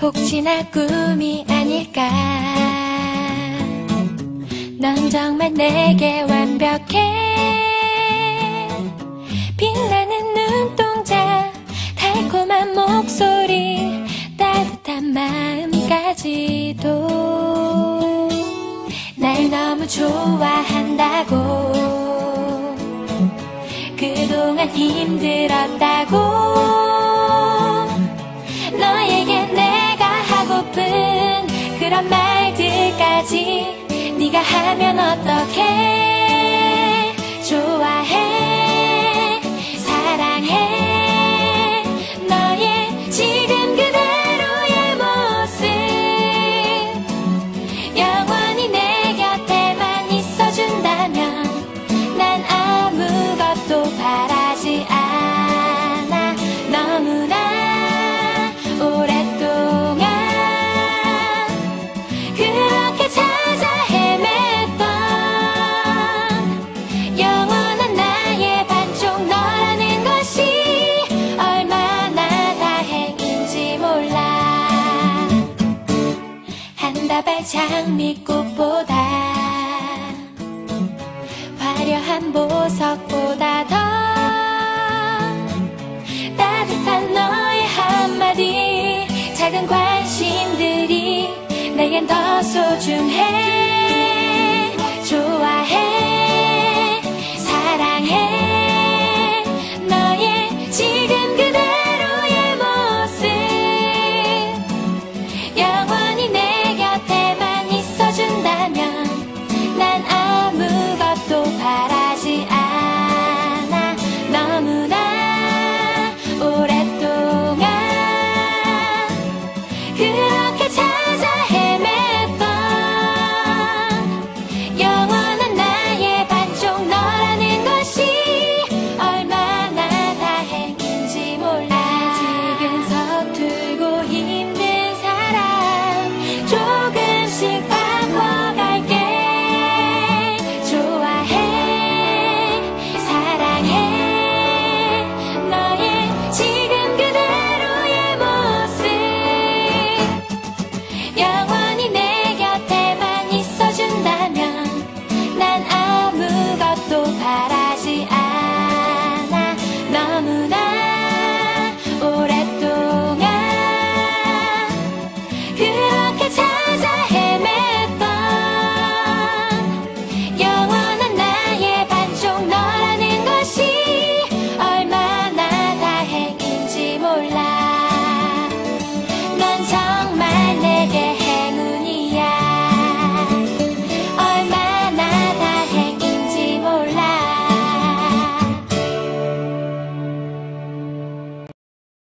꼭 지날 꿈이 아닐까? 넌 정말 내게 완벽해. 빛나는 눈동자 달콤한 목소리 따뜻한 마음까지도 날 너무 좋아한다고. 그동안 힘들었다고. 너에게 내 가 하고픈 그런 말들까지 네가 하면 어떡해 한 다발 장미꽃보다 화려한 보석보다 더 따뜻한 너의 한마디 작은 관심들이 내겐 더 소중해 난